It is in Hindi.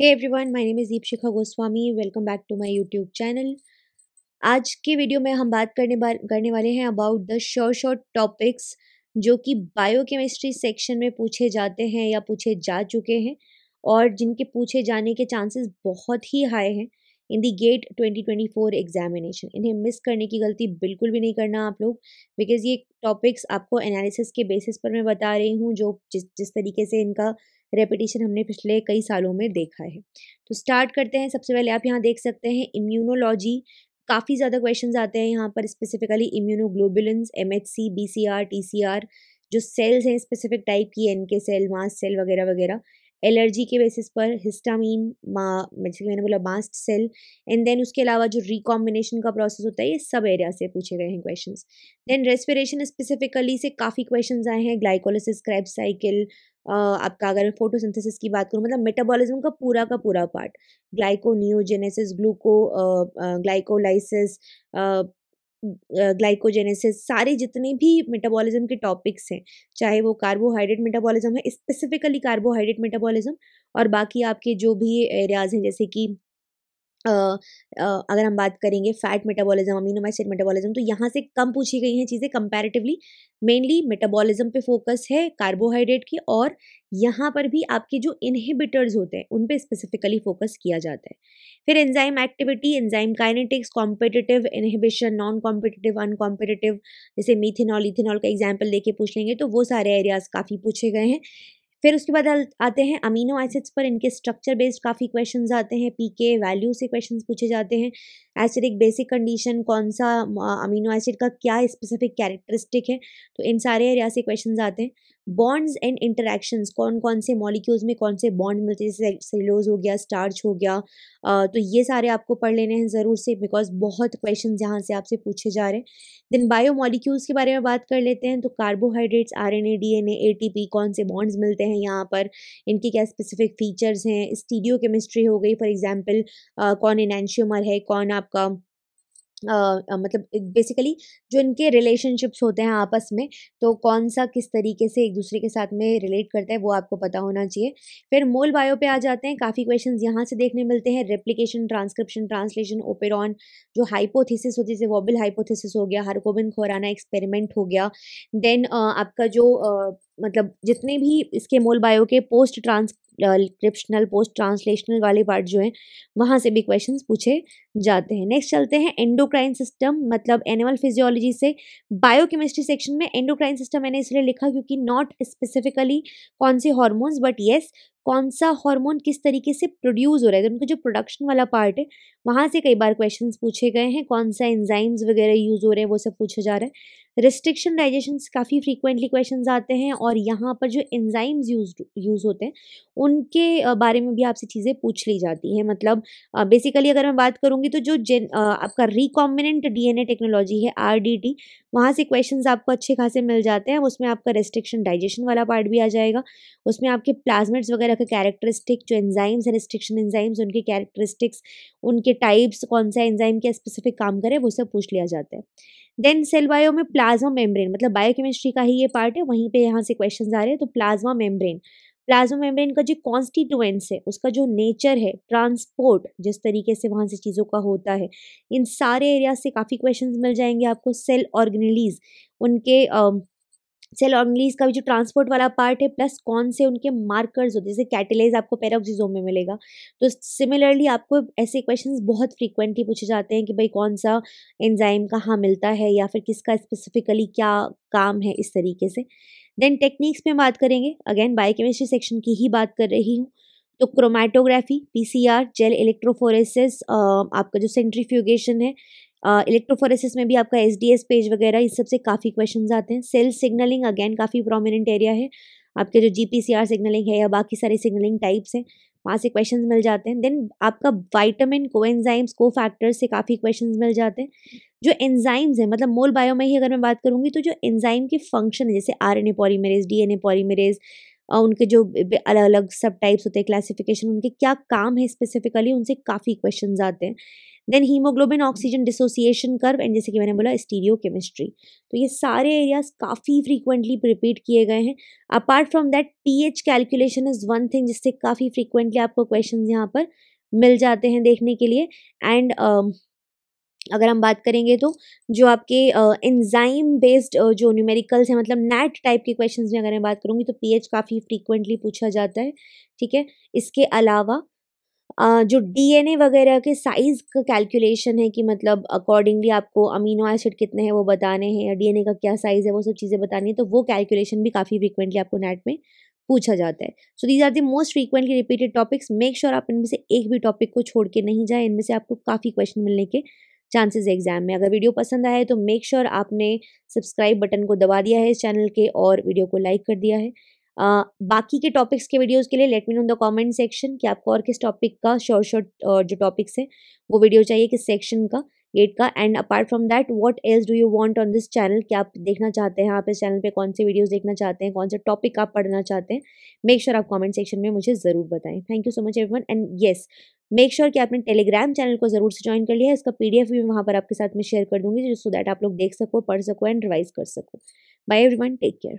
Hey everyone my name is Deepshikha Goswami welcome back to my YouTube channel आज के वीडियो में हम बात करने बार, करने वाले हैं about the short short topics जो कि बायोकेमिस्ट्री सेक्शन में पूछे जाते हैं या पूछे जा चुके हैं और जिनके पूछे जाने के चांसेस बहुत ही हाई हैं इन दी गेट 2024 एग्जामिनेशन इन्हें मिस करने की गलती बिल्कुल भी नहीं करना आप लोग बिकॉज़ ये टॉपिक्स आपको एनालिसिस के बेसिस पर मैं बता रही हूँ जो जिस जिस तरीके से इनका रेपिटेशन हमने पिछले कई सालों में देखा है। तो स्टार्ट करते हैं। सबसे पहले आप यहाँ देख सकते हैं इम्यूनोलॉजी काफ़ी ज़्यादा क्वेश्चंस आते हैं यहाँ पर specifically immunoglobulins M H C B C R T C R जो सेल्स हैं स्पेसिफिक टाइप की N K cell mast cell वगैरह वगैरह। एलर्जी के बेसिस पर हिस्टामीन जैसे मैंने बोला मास्ट सेल एंड देन उसके अलावा जो रिकॉम्बिनेशन का प्रोसेस होता है, ये सब एरिया से पूछे गए हैं क्वेश्चन देन रेस्पिरेशन स्पेसिफिकली से काफ़ी क्वेश्चन आए हैं। ग्लाइकोलिसिस क्रैप साइकिल आपका अगर फोटोसिंथेसिस की बात करूँ मतलब मेटाबॉलिज्म का पूरा का पूरा part gluconeogenesis gluco glycolysis glycogenesis सारे जितने भी मेटाबॉलिज्म के टॉपिक्स हैं, चाहे वो कार्बोहाइड्रेट मेटाबॉलिज्म है स्पेसिफिकली कार्बोहाइड्रेट मेटाबॉलिज्म और बाकी आपके जो भी एरियाज़ हैं, जैसे कि अगर हम बात करेंगे fat metabolism amino acid metabolism तो यहाँ से कम पूछी गई हैं चीज़ें कंपैरेटिवली मेनली मेटाबॉलिज्म पे फोकस है कार्बोहाइड्रेट की और यहाँ पर भी आपके जो इनहिबिटर्स होते हैं, उन पे स्पेसिफिकली फोकस किया जाता है। फिर enzyme activity enzyme kinetics competitive inhibition non competitive uncompetitive जैसे मीथेनॉल इथेनॉल का एग्ज़ाम्पल लेके पूछ लेंगे तो वो सारे एरियाज़ काफ़ी पूछे गए हैं। फिर उसके बाद आते हैं अमीनो एसिड्स पर, इनके स्ट्रक्चर बेस्ड काफ़ी क्वेश्चन आते हैं पी के वैल्यू से क्वेश्चन पूछे जाते हैं। एसिडिक बेसिक कंडीशन कौन सा अमीनो एसिड का क्या स्पेसिफिक कैरेक्टरिस्टिक है? तो इन सारे एरिया से क्वेश्चन आते हैं। बॉन्ड्स एंड इंटरेक्शंस कौन कौन से मॉलिक्यूल्स में कौन से बॉन्ड मिलते हैं जैसे सेलोज हो गया स्टार्च हो गया आ, तो ये सारे आपको पढ़ लेने हैं ज़रूर से बिकॉज़ बहुत क्वेश्चन यहाँ से आपसे पूछे जा रहे हैं। देन बायो मॉलिक्यूल्स के बारे में बात कर लेते हैं तो carbohydrates R N A D N A T P कौन से बॉन्ड्स मिलते हैं यहाँ पर इनके क्या स्पेसिफिक फीचर्स हैं स्टीडियो केमिस्ट्री हो गई फॉर एग्ज़ाम्पल कौन इनशियोमर है कौन आपका मतलब बेसिकली जो इनके रिलेशनशिप्स होते हैं आपस में तो कौन सा किस तरीके से एक दूसरे के साथ में रिलेट करता है वो आपको पता होना चाहिए। फिर मोल बायो पे आ जाते हैं, काफ़ी क्वेश्चन यहाँ से देखने मिलते हैं रेप्लिकेशन ट्रांसक्रिप्शन ट्रांसलेशन ओपेरॉन जो हाइपोथेसिस होती है, जैसे वॉबिल हाइपोथेसिस हो गया हरकोबिन खोराना एक्सपेरिमेंट हो गया देन आपका जो मतलब जितने भी इसके मोल बायो के post transcriptional, post translational वाले पार्ट जो हैं, वहाँ से भी क्वेश्चन पूछे जाते हैं। नेक्स्ट चलते हैं एंडोक्राइन सिस्टम मतलब एनिमल फिजियोलॉजी से बायोकेमिस्ट्री सेक्शन में एंडोक्राइन सिस्टम मैंने इसलिए लिखा क्योंकि नॉट स्पेसिफिकली कौन से हॉर्मोन्स बट येस कौन सा हार्मोन किस तरीके से प्रोड्यूस हो रहा है? तो उनका जो प्रोडक्शन वाला पार्ट है, वहाँ से कई बार क्वेश्चंस पूछे गए हैं कौन सा एंजाइम्स वगैरह यूज़ हो रहे हैं, वो सब पूछा जा रहा है। रिस्ट्रिक्शन डाइजेशन काफ़ी फ्रीक्वेंटली क्वेश्चन आते हैं और यहाँ पर जो एंजाइम्स यूज़ यूज़ होते हैं, उनके बारे में भी आपसे चीज़ें पूछ ली जाती हैं। मतलब बेसिकली अगर मैं बात करूँगी तो जो जेन आपका रिकॉम्बिनेंट डीएनए टेक्नोलॉजी है आरडीटी वहाँ से क्वेश्चंस आपको अच्छे खासे मिल जाते हैं। उसमें आपका रेस्ट्रिक्शन डाइजेशन वाला पार्ट भी आ जाएगा। उसमें आपके प्लाज्मेट्स वगैरह के कैरेक्टरिस्टिक जो एंजाइम्स हैं रिस्ट्रिक्शन एंजाइम्स उनके कैरेक्टरिस्टिक्स उनके टाइप्स कौन सा एंजाइम क्या स्पेसिफिक काम करे, वो सब पूछ लिया जाता है। देन सेल बायो में प्लाज्मा मेम्ब्रेन मतलब बायोकेमिस्ट्री का ही ये पार्ट है, वहीं पे यहाँ से क्वेश्चन आ रहे हैं तो प्लाज्मा मेम्ब्रेन प्लाज्मा मेम्ब्रेन का जो कॉन्स्टिट्यूएंट्स है, उसका जो नेचर है ट्रांसपोर्ट जिस तरीके से वहाँ से चीज़ों का होता है, इन सारे एरिया से काफ़ी क्वेश्चंस मिल जाएँगे आपको सेल ऑर्गेनलीज उनके सेल ऑर्गेनलीज का भी जो ट्रांसपोर्ट वाला पार्ट है, प्लस कौन से उनके मार्कर्स होते हैं, जैसे कैटेलाइज आपको पेरोक्सिजोम में मिलेगा। तो सिमिलरली आपको ऐसे क्वेश्चंस बहुत फ्रीक्वेंटली पूछे जाते हैं कि भाई कौन सा एंजाइम कहाँ मिलता है या फिर किसका स्पेसिफिकली क्या काम है इस तरीके से। देन टेक्निक्स में बात करेंगे। अगेन बायोकेमिस्ट्री सेक्शन की ही बात कर रही हूँ। तो क्रोमेटोग्राफी पीसीआर जेल इलेक्ट्रोफोरेसिस आपका जो सेंट्रीफ्यूगेशन है इलेक्ट्रोफोरेसिस में भी आपका एस डी एस पेज वगैरह, इस सबसे काफ़ी क्वेश्चन आते हैं। सेल सिग्नलिंग अगेन काफ़ी प्रोमिनेंट एरिया है। आपके जो जीपीसीआर सिग्नलिंग है या बाकी सारे सिग्नलिंग टाइप्स हैं, वहाँ से क्वेश्चंस मिल जाते हैं। देन आपका वाइटामिन को एंजाइम्स को फैक्टर्स से काफ़ी क्वेश्चंस मिल जाते हैं। जो एंजाइम्स हैं मतलब मोल बायो में ही अगर मैं बात करूँगी तो जो एंजाइम के फ़ंक्शन है, जैसे R N A polymerase D N A polymerase उनके जो अलग अलग सब टाइप्स होते हैं क्लासिफिकेशन उनके क्या काम है स्पेसिफिकली उनसे काफ़ी क्वेश्चन आते हैं। Then haemoglobin oxygen dissociation curve and जैसे कि मैंने बोला स्टीरियो केमिस्ट्री तो ये सारे एरियाज़ काफ़ी फ्रीक्वेंटली रिपीट किए गए हैं। Apart from that pH calculation is one thing जिससे काफ़ी फ्रीक्वेंटली आपको क्वेश्चन यहाँ पर मिल जाते हैं देखने के लिए। एंड अगर हम बात करेंगे तो जो आपके एंजाइम uh, बेस्ड uh, जो न्यूमेरिकल्स हैं मतलब नेट टाइप के क्वेश्चंस में अगर मैं बात करूँगी तो पीएच काफ़ी फ्रीक्वेंटली पूछा जाता है ठीक है? इसके अलावा जो डीएनए वगैरह के साइज़ का कैलकुलेशन है कि मतलब अकॉर्डिंगली आपको अमीनो एसिड कितने हैं वो बताने हैं डीएनए का क्या साइज़ है वो सब चीज़ें बतानी है तो वो कैलकुलेशन भी काफ़ी फ्रीक्वेंटली आपको नेट में पूछा जाता है। So these are the most frequently repeated topics make sure आप इनमें से एक भी टॉपिक को छोड़ के नहीं जाए इनमें से आपको काफ़ी क्वेश्चन मिलने के चांसेस एग्ज़ाम में। अगर वीडियो पसंद आए तो मेक श्योर sure आपने सब्सक्राइब बटन को दबा दिया है इस चैनल के और वीडियो को लाइक कर दिया है। Uh, बाकी के टॉपिक्स के वीडियोस के लिए let me know the comment section कि आपको और किस टॉपिक का शॉर्ट शॉर्ट जो टॉपिक्स है वो वीडियो चाहिए किस सेक्शन का गेट का। And apart from that what else do you want on this channel क्या आप देखना चाहते हैं आप इस चैनल पे कौन से वीडियोस देखना चाहते हैं कौन से टॉपिक आप पढ़ना चाहते हैं मेक श्योर sure आप कमेंट सेक्शन में मुझे ज़रूर बताएँ। Thank you so much everyone and yes make sure कि आपने टेलीग्राम चैनल को ज़रूर से ज्वाइन कर लिया है। इसका पीडीएफ भी वहाँ पर आपके साथ में शेयर कर दूँगी सो दैट आप लोग देख सको, पढ़ सको एंड रिवाइज कर सको। Bye everyone take care